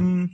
甘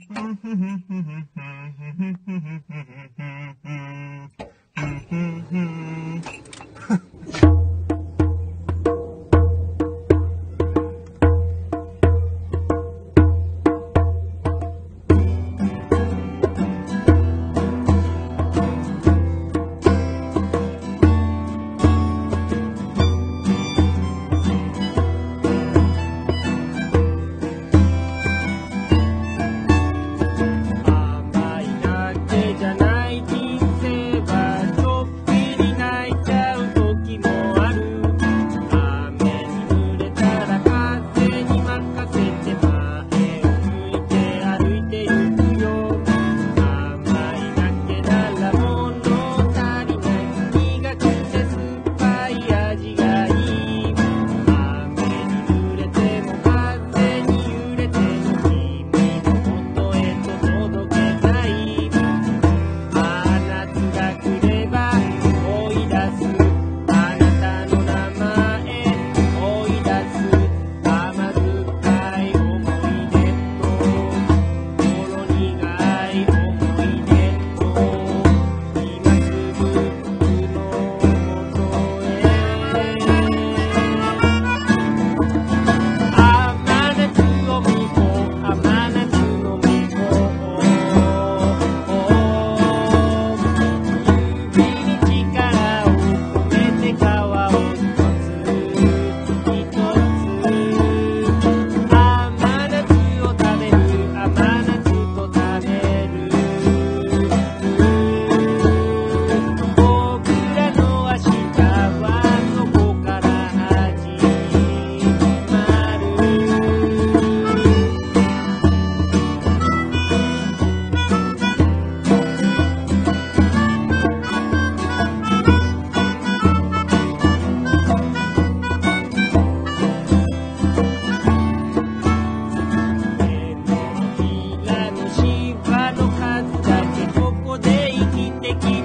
te quiero.